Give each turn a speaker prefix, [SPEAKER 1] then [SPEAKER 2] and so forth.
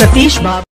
[SPEAKER 1] Satish Babu